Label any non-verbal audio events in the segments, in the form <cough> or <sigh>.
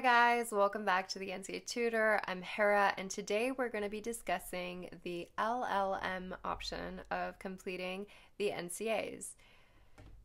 guys, welcome back to the NCA Tutor. I'm Hirra, and today we're going to be discussing the LLM option of completing the NCAs.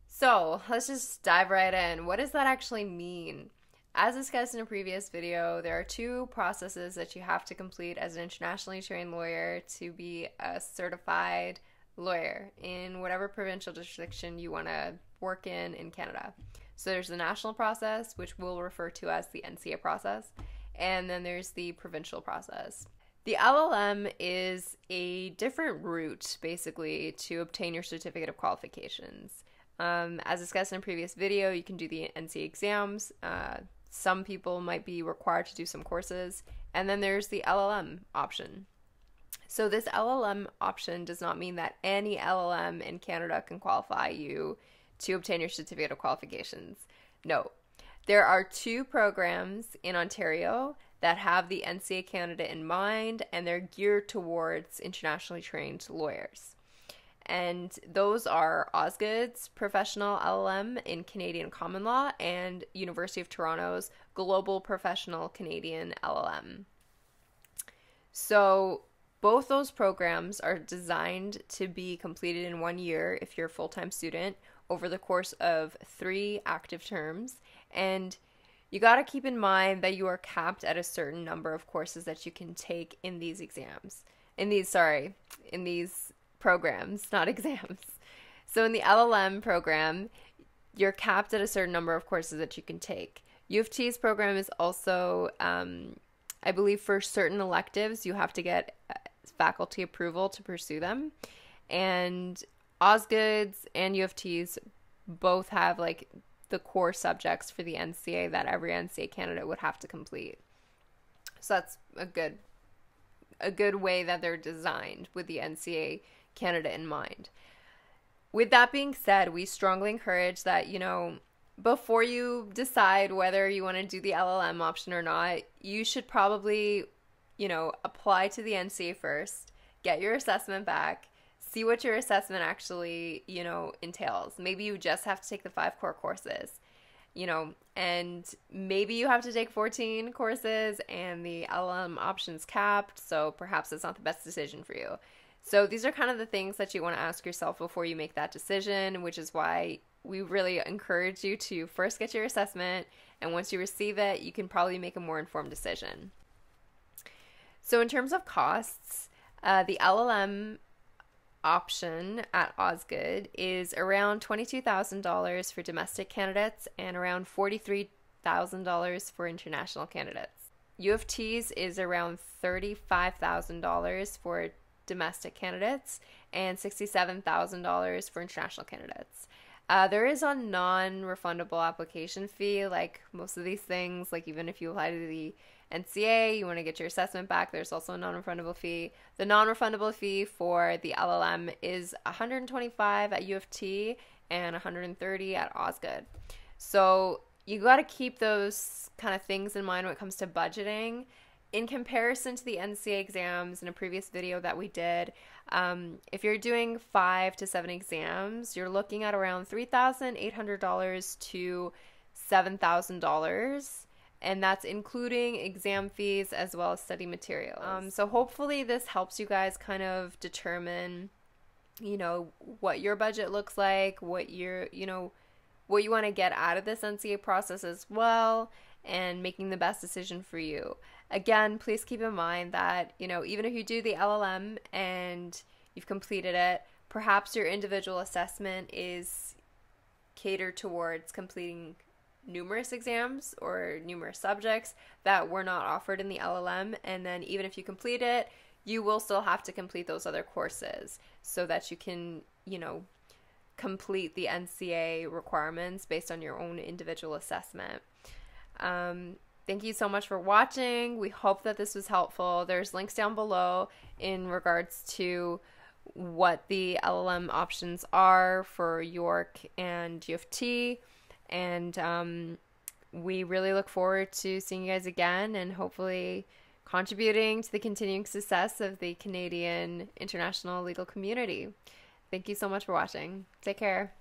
So let's just dive right in. What does that actually mean? As discussed in a previous video, there are two processes that you have to complete as an internationally trained lawyer to be a certified lawyer in whatever provincial jurisdiction you want to work in in Canada. So there's the national process, which we'll refer to as the NCA process, and then there's the provincial process. The LLM is a different route, basically, to obtain your certificate of qualifications. Um, as discussed in a previous video, you can do the NCA exams. Uh, some people might be required to do some courses. And then there's the LLM option. So, this LLM option does not mean that any LLM in Canada can qualify you to obtain your certificate of qualifications. No. There are two programs in Ontario that have the NCA Canada in mind and they're geared towards internationally trained lawyers. And those are Osgoode's Professional LLM in Canadian Common Law and University of Toronto's Global Professional Canadian LLM. So, both those programs are designed to be completed in one year if you're a full time student, over the course of three active terms. And you got to keep in mind that you are capped at a certain number of courses that you can take in these exams. In these, sorry, in these programs, <laughs> not exams. So in the LLM program, you're capped at a certain number of courses that you can take. U of T's program is also, um, I believe, for certain electives, you have to get faculty approval to pursue them. And Osgoode's and U of T's both have like the core subjects for the NCA that every NCA candidate would have to complete. So that's a good a good way that they're designed with the NCA candidate in mind. With that being said, we strongly encourage that, you know, before you decide whether you want to do the LLM option or not, you should probably, you know, apply to the NCA first, get your assessment back, see what your assessment actually, you know, entails. Maybe you just have to take the five core courses, you know, and maybe you have to take 14 courses and the LM options capped, so perhaps it's not the best decision for you. So these are kind of the things that you want to ask yourself before you make that decision, which is why we really encourage you to first get your assessment and once you receive it, you can probably make a more informed decision. So in terms of costs, uh, the LLM option at Osgoode is around $22,000 for domestic candidates and around $43,000 for international candidates. U of T's is around $35,000 for domestic candidates and $67,000 for international candidates. Uh, there is a non refundable application fee, like most of these things, like even if you apply to the NCA, you want to get your assessment back, there's also a non refundable fee. The non refundable fee for the LLM is 125 at U of T and 130 at Osgoode. So you got to keep those kind of things in mind when it comes to budgeting. In comparison to the NCA exams in a previous video that we did, um, if you're doing five to seven exams, you're looking at around $3,800 to $7,000 and that's including exam fees as well as study materials. Um, so hopefully this helps you guys kind of determine, you know, what your budget looks like, what you're, you know, what you want to get out of this NCA process as well, and making the best decision for you. Again, please keep in mind that, you know, even if you do the LLM and you've completed it, perhaps your individual assessment is catered towards completing numerous exams or numerous subjects that were not offered in the LLM. And then, even if you complete it, you will still have to complete those other courses so that you can, you know, complete the NCA requirements based on your own individual assessment. Um, thank you so much for watching. We hope that this was helpful. There's links down below in regards to what the LLM options are for York and U of T. And um, we really look forward to seeing you guys again and hopefully contributing to the continuing success of the Canadian international legal community. Thank you so much for watching. Take care.